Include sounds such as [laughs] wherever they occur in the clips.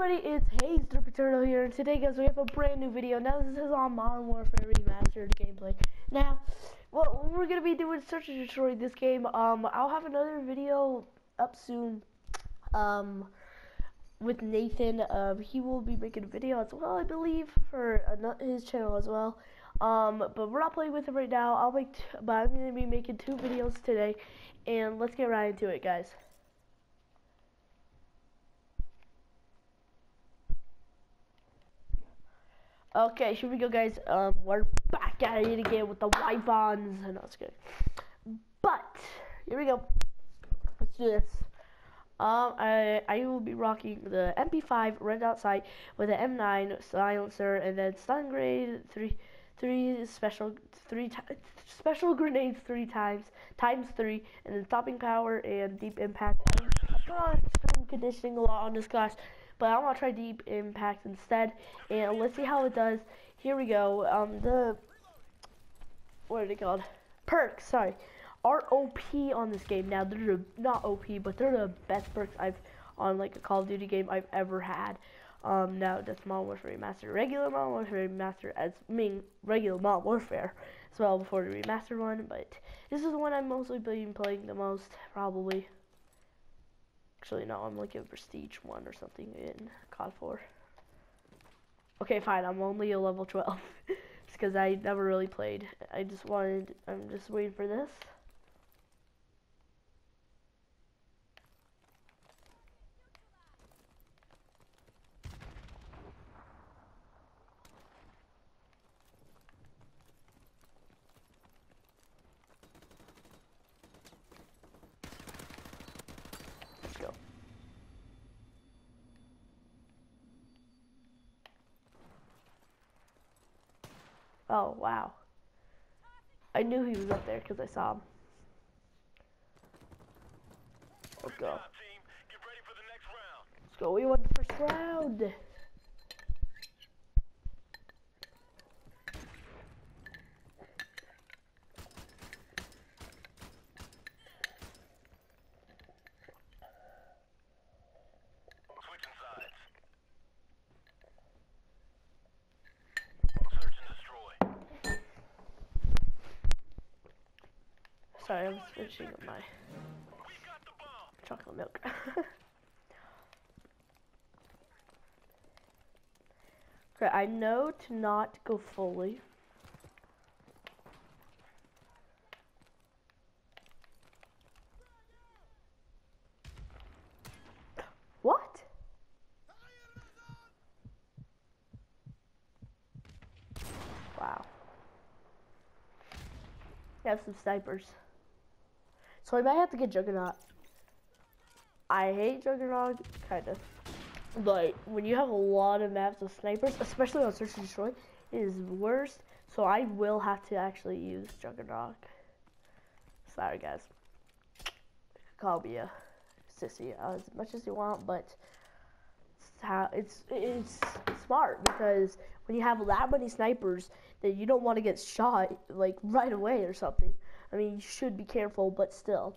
everybody, it's Hayes Turtle here, and today guys we have a brand new video. Now this is on Modern Warfare Remastered gameplay. Now, what we're gonna be doing Search and Destroy this game. Um, I'll have another video up soon. Um, with Nathan. Um, he will be making a video as well, I believe, for his channel as well. Um, but we're not playing with him right now. I'll make, but I'm gonna be making two videos today, and let's get right into it, guys. Okay, here we go, guys. Um, we're back at it again with the white Vans. No, it's good. But here we go. Let's do this. Um, I I will be rocking the MP5 red dot sight with an M9 silencer and then stun grade three three special three special grenades three times times three and then stopping power and deep impact. I'm conditioning a lot on this class but I'm gonna try Deep Impact instead, and let's see how it does. Here we go. Um, the what are they called? Perks. Sorry, are OP on this game. Now they're the, not OP, but they're the best perks I've on like a Call of Duty game I've ever had. Um, now that's Modern Warfare Remastered, regular Modern Warfare Remastered, as mean regular Modern Warfare as well before the remastered one. But this is the one I'm mostly been playing the most, probably. Actually, no, I'm like for Prestige 1 or something in COD 4. Okay, fine, I'm only a level 12. [laughs] it's because I never really played. I just wanted, I'm just waiting for this. Oh, wow. I knew he was up there because I saw him. Let's go. Let's go. We won the first round. Sorry, I'm finishing up my chocolate milk. [laughs] okay, I know to not go fully. What? Wow. Have some snipers. So I might have to get Juggernaut. I hate Juggernaut, kind of. But when you have a lot of maps with snipers, especially on Search and Destroy, it is worst. So I will have to actually use Juggernaut. Sorry, guys. Call me a sissy as much as you want, but it's how it's it's smart because when you have that many snipers, then you don't want to get shot like right away or something. I mean, you should be careful, but still.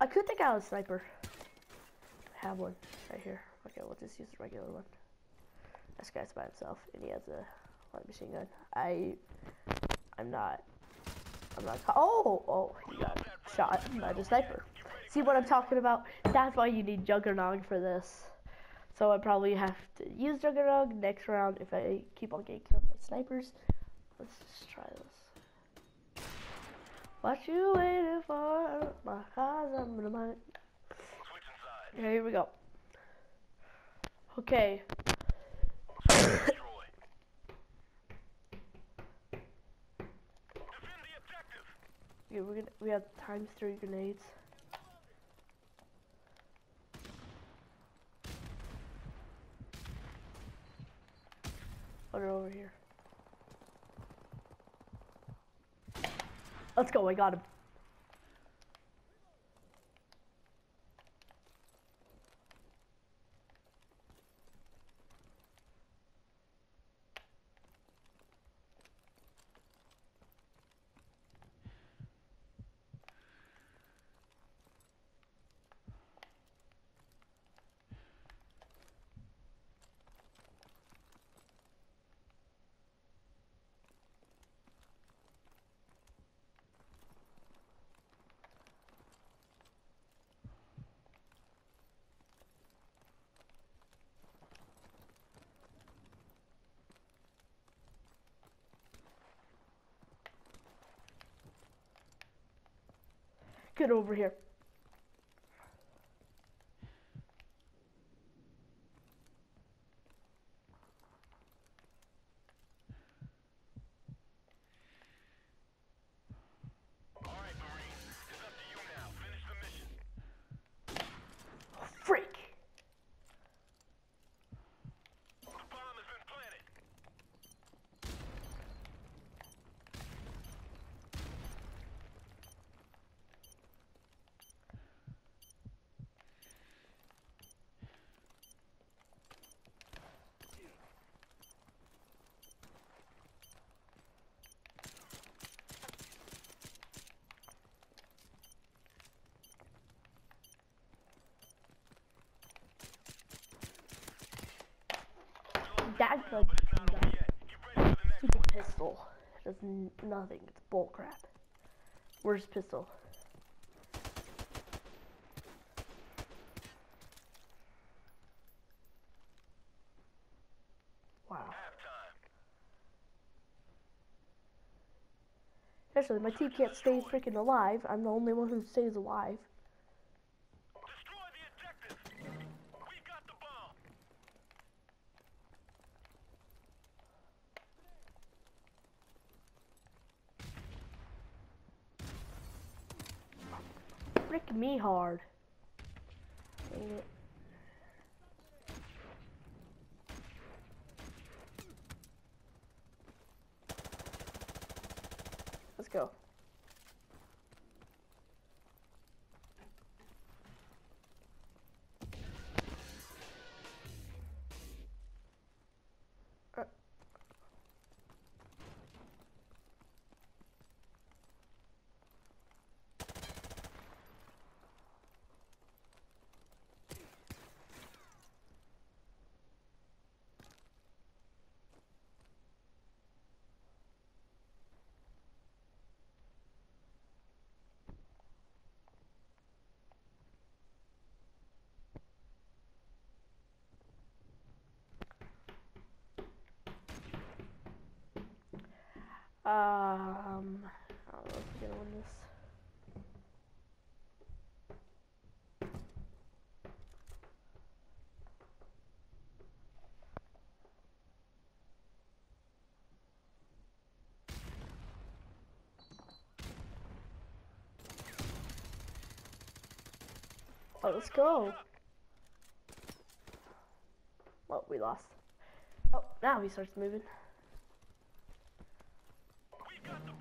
I could take out a sniper. I have one right here. Okay, we'll just use the regular one. This guy's by himself, and he has a light machine gun. I, I'm not, I'm not, oh, oh, he got shot by the sniper. See what I'm talking about? That's why you need Juggernog for this. So I probably have to use Juggernog next round if I keep on getting killed by snipers. Let's just try this. What you waiting for? My car's the mind. Okay, here we go. Okay. yeah, we're gonna we have times three grenades. Oh, they're over here. Let's go, I got him. Get over here. All right, Marine. It's up to you now. Finish the mission. Freak. The bomb has been planted. That's like But it's not over yet. Get stupid pistol. Does nothing. It's bull crap. Where's pistol? Wow. Actually, my team can't stay freaking alive. I'm the only one who stays alive. Frick me hard. Dang it. Let's go. Uh. Um, I don't know if gonna win this. Oh, let's go. Oh, we lost. Oh, now he starts moving. Got the.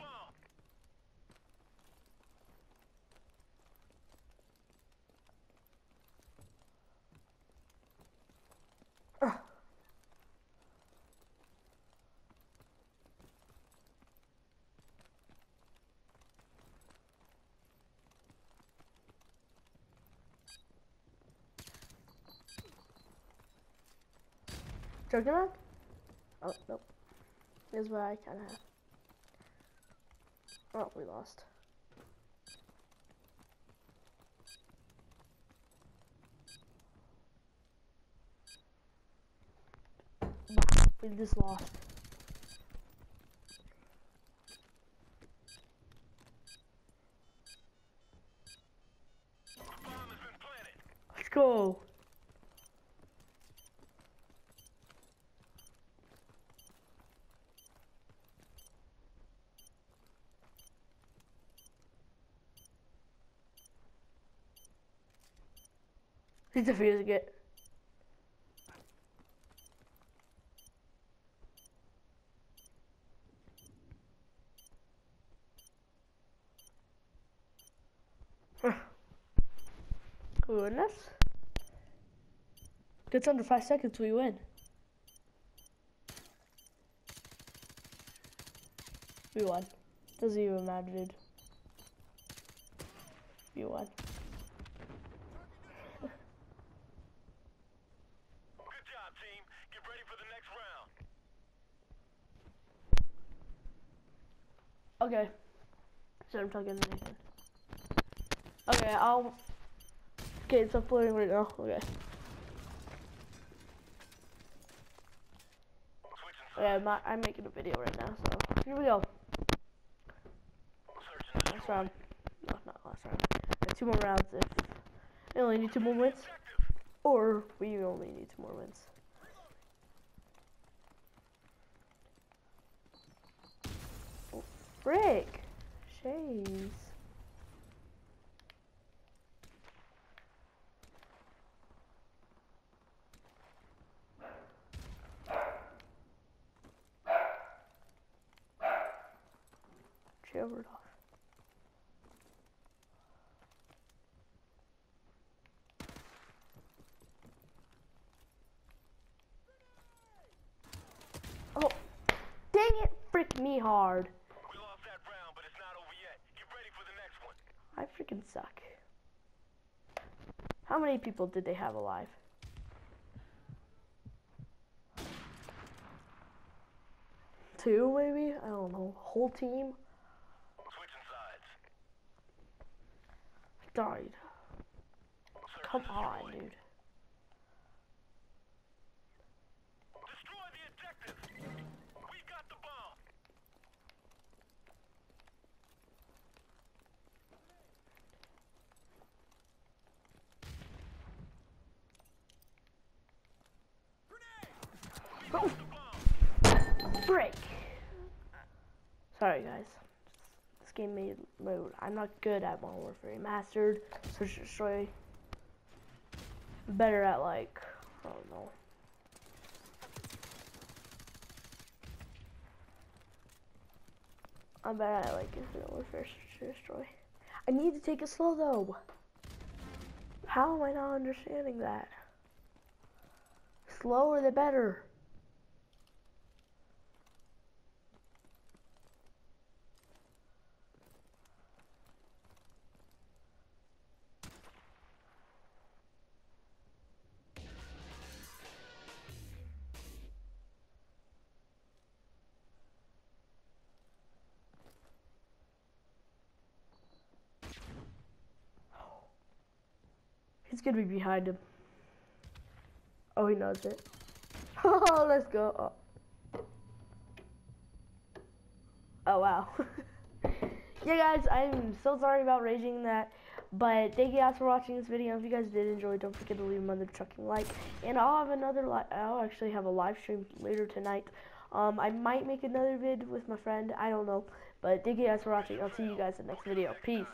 Juggernaut? Oh, nope. Here's what I kind of have. Oh, we lost. We just lost. Let's go. He's defusing it. Goodness. Gets under five seconds, we win. We won. Doesn't even matter, dude. We won. Good job, team. Get ready for the next round. Okay. So I'm talking anything. Okay, I'll. Okay, it's uploading right now. Okay. Yeah, Okay, I'm, making a video right now, so here we go. Last round. No, not last round. Two more rounds if we only need two more wins. Or we only need two more wins. Oh, frick! Shays. Jailbird off. Oh, dang it, frick me hard. We lost that round, but it's not over yet. Get ready for the next one. I freaking suck. How many people did they have alive? Two, maybe? I don't know. Whole team? Switching sides. Died. Come on, dude. Destroy the objective. We got the bomb. Oh, The bomb. break. Sorry, guys. This game made mode. I'm not good at Modern Warfare Mastered. And Destroy. Better at, like, I don't know. I'm better at, like, Infinite Warfare Destroy. I need to take it slow, though. How am I not understanding that? Slower the better. He's gonna be behind him. Oh, he knows it. [laughs] Oh, let's go. Oh, oh wow. [laughs] yeah, guys, I'm so sorry about raging that. But thank you guys for watching this video. If you guys did enjoy, don't forget to leave another trucking like. And I'll have another. Li- I'll actually have a live stream later tonight. Um, I might make another vid with my friend. I don't know. But thank you guys for watching. I'll see you guys in the next video. Peace.